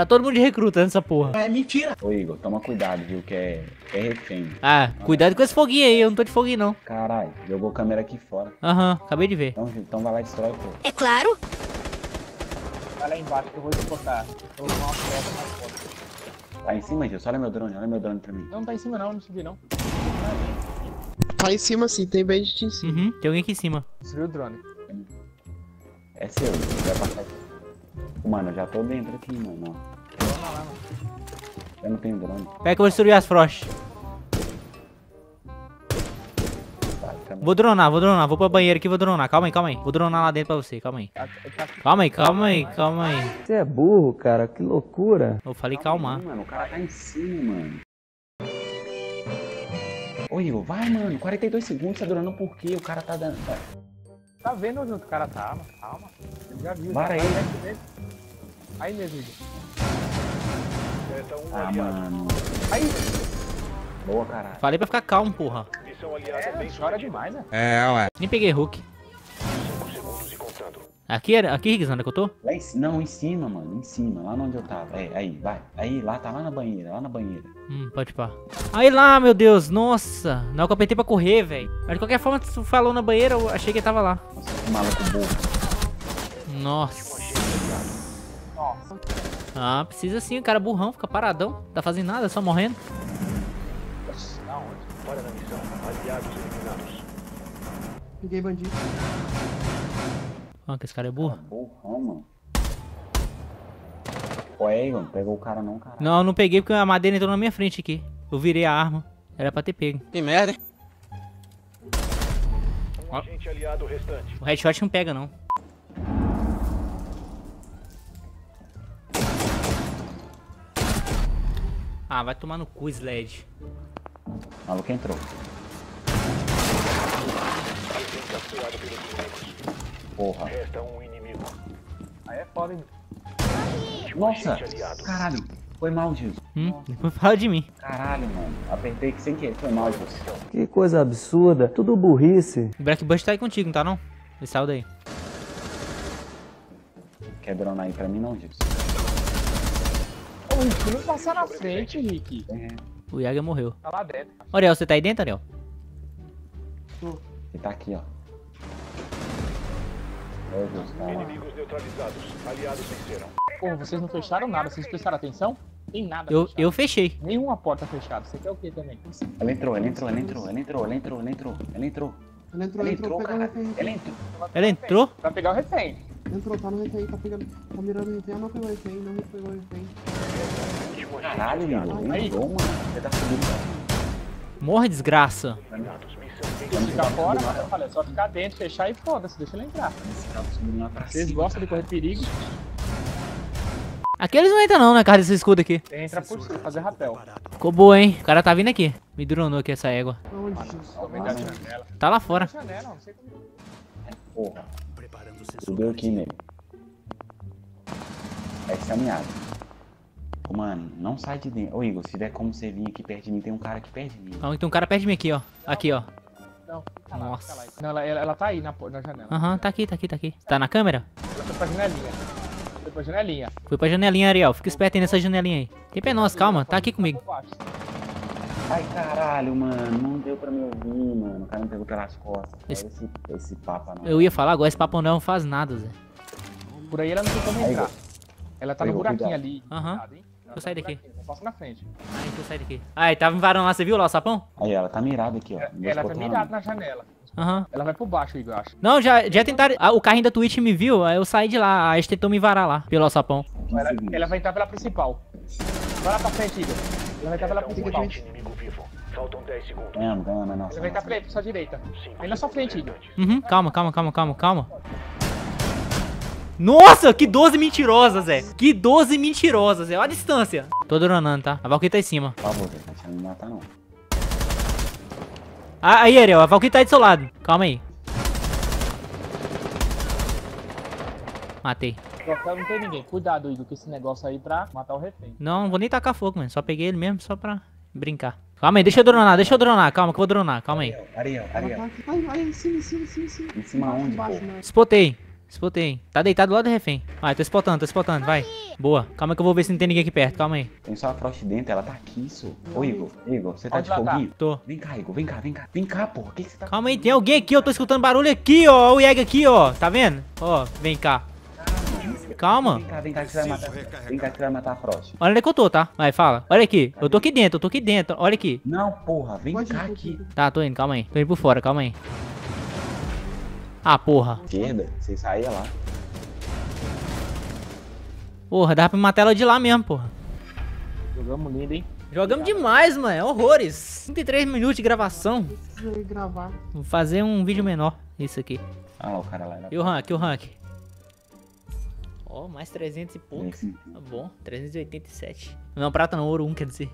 Tá todo mundo de recruta nessa porra. É mentira. Ô Igor, toma cuidado, viu? Que é, é refém. Ah, cuidado com esse foguinho aí, eu não tô de foguinho não. Caralho, jogou câmera aqui fora. Aham, acabei de ver. Então, então vai lá e destrói, pô. É claro. Vai lá embaixo que eu vou desbotar. Eu vou tomar uma. Tá em cima, Gilson? Olha meu drone, olha meu drone pra mim. Não, não tá em cima não, não subi não. Tá em cima sim, tem bandit em cima. Uhum, tem alguém aqui em cima. Subiu o drone. É seu. Vai passar aqui. Mano, eu já tô dentro aqui, mano. Eu não tenho drone. Pega que eu vou destruir as frost. Tá, câmera. Vou dronar, vou dronar, vou pra banheiro aqui, vou dronar. Calma aí, calma aí. Vou dronar lá dentro pra você, calma aí. Tá- tá- Calma aí, calma aí, calma aí. Você é burro, cara, que loucura. Eu falei Calma calmar. aí, Mano, o cara tá em cima, mano. Ô Igor, vai, mano. 42 segundos, tá durando por quê? O cara tá dando. Tá- vendo onde o cara tá, mano? Calma. Ele já viu. Já aí. Aí mesmo, Igor. Ah, mano. Aí. Boa, caralho. Falei pra ficar calmo, porra. É, chora demais, né? Nem peguei hook. Aqui, era- aqui, Riggs, onde é que eu tô? Lá em, não, em cima, mano. Em cima, lá onde eu tava. É, aí, vai. Aí, lá, tá lá na banheira, lá na banheira. Hum, pode pá. Aí lá, meu Deus, nossa. Na hora que eu apertei pra correr, velho. Mas de qualquer forma, tu falou na banheira, eu achei que ele tava lá. Nossa, que maluco burro. Nossa. Nossa. Ah, precisa sim, o cara é burrão, fica paradão. Tá fazendo nada, só morrendo. Da onde? Peguei bandido. Ah, que esse cara é burro. Burrão, mano. É, Igor, não pegou o cara não, cara. Não, eu não peguei porque a madeira entrou na minha frente aqui. Eu virei a arma. Era pra ter pego. Que merda, hein? O headshot não pega, não. Ah, vai tomar no cu, Sled. O maluco entrou. Porra. Aí é foda, hein? Nossa, caralho. Foi mal, Gilson. Hum, depois fala de mim. Caralho, mano. Apertei que sem querer. Foi mal, Gilson. Que coisa absurda, tudo burrice. O Black Bush tá aí contigo, não tá não? Ele saiu daí. Quer dronar aí pra mim não, Gilson? Ô, Rick, não passar na frente, Rick. É. O Yaga morreu. Tá lá dentro. Ariel, você tá aí dentro, Ariel? Ele tá aqui, ó. Ô, Gilson, tá lá. Pô, vocês não fecharam nada, vocês prestaram atenção? Tem nada Eu, fechado. eu fechei. Nenhuma porta fechada. Você quer o que também? Ela entrou, ela entrou, ela entrou, ela entrou, ela entrou, ela entrou, ela entrou. Ele entrou, Ela ele entrou, entrou, cara. refém. Ela entrou. Ela entrou? Pra pegar o refém. Entrou, tá no refém, tá pegando. Tá mirando o refém, não pegou o refém, não pegou o refém. Caralho, Igor. Aí. Entrou, mano. Você tá fudido, cara. Morre, desgraça. Se ficar fora, eu falei, é só ficar dentro, fechar e foda-se, deixa ele entrar. Tá Vocês gostam de correr perigo, Aqui eles não entram não, né, cara, desse escudo aqui. entra por cima, fazer rapel. Ficou boa, hein? O cara tá vindo aqui. Me dronou aqui essa égua. Tá lá fora. Como. Porra. Subiu aqui nele. É caminhado. Ô, mano, não sai de dentro. Ô, Igor, se tiver como você vir aqui perto de mim, tem um cara aqui perto de mim. Então, tem um cara perto de mim aqui, ó. Aqui, ó. Fica lá, Nossa. fica lá. Não, ela, ela, ela tá aí na, na janela. Aham, tá aqui, tá aqui, tá aqui. Tá na câmera? Ela foi pra janelinha. Foi pra janelinha. Foi pra janelinha, Ariel. Fica esperto aí nessa janelinha aí. Tempo é nosso, calma. Tá aqui comigo. Ai, caralho, mano. Não deu pra me ouvir, mano. O cara me pegou pelas costas. Esse- Esse, esse papo não. Eu ia falar, agora esse papo não faz nada, Zé. Por aí ela não tem como entrar. Ela tá no buraquinho ali. Aham. Cuidado, eu sair no daqui. buraquinho, Não passa na frente. Ai, deixa eu sair daqui. Ai, tava me varando lá, você viu lá o sapão? Aí, ela tá mirada aqui, ó. Dois Ela tá mirada na janela. Aham. Ela vai por baixo, Igor, eu acho. Não, já, já tentaram. ah, o carrinho da Twitch me viu, aí eu saí de lá. Aí eles tentou me varar lá, pelo alçapão. 15 Ela, segundos. ela vai entrar pela principal. Vai lá pra frente, Igor. Ela vai entrar pela principal. Ganhamos, ganhamos, nossa. Ela vai entrar pela sua direita. Vem na sua frente, Igor. Uhum, calma, calma, calma, calma, calma. Nossa, que 12 mentirosas, Zé. Que 12 mentirosas, Zé. Olha a distância. Tô dronando, tá? A Valkyrie tá em cima. Por favor, Zé, não deixa me matar, não. Ah, aí, Ariel, a Valkyrie tá aí do seu lado. Calma aí. Matei. Não tem ninguém. Cuidado, Igor, com esse negócio aí pra matar o refém. Não, não vou nem tacar fogo, mano. Só peguei ele mesmo, só pra brincar. Calma aí, deixa eu dronar, deixa eu dronar. Calma que eu vou dronar, calma aí. Ariel, Ariel. Ai, ai, em cima, em cima, em cima, em cima. Em cima onde, pô? né? Spotei. Spotei. Tá deitado lá do refém. Vai, tô spotando, tô spotando, vai. Boa. Calma que eu vou ver se não tem ninguém aqui perto. Calma aí. Tem só a Frost dentro, ela tá aqui, isso. Ô, Igor, Igor, você tá Onde de ela tá? foguinho? Tô. Vem cá, Igor, vem cá, vem cá. Vem cá, porra. O que, que você tá Calma aí, tem alguém aqui, eu tô escutando barulho aqui, ó. O Yeg aqui, ó. Tá vendo? Ó, vem cá. Calma. Vem cá, vem cá que você vai matar. Vem cá que você vai matar a Frost. Olha onde é que eu tô, tá? Vai, fala. Olha aqui. Eu tô aqui dentro, eu tô aqui dentro. Olha aqui. Não, porra, vem Pode cá aqui. Tá, tô indo, calma aí. Tô indo por fora, calma aí. Ah, porra. Esquerda, você saía lá. Porra, dá pra matar ela de lá mesmo, porra. Jogamos lindo, hein? Jogamos demais, mano. Horrores. 33 minutos de gravação. Gravar. Vou fazer um vídeo menor. Isso aqui. Ah lá, o cara lá era. E o rank, e o rank. Ó, mais 300 e pouco. Esse. Tá bom, 387. Não, prata não, ouro 1, quer dizer.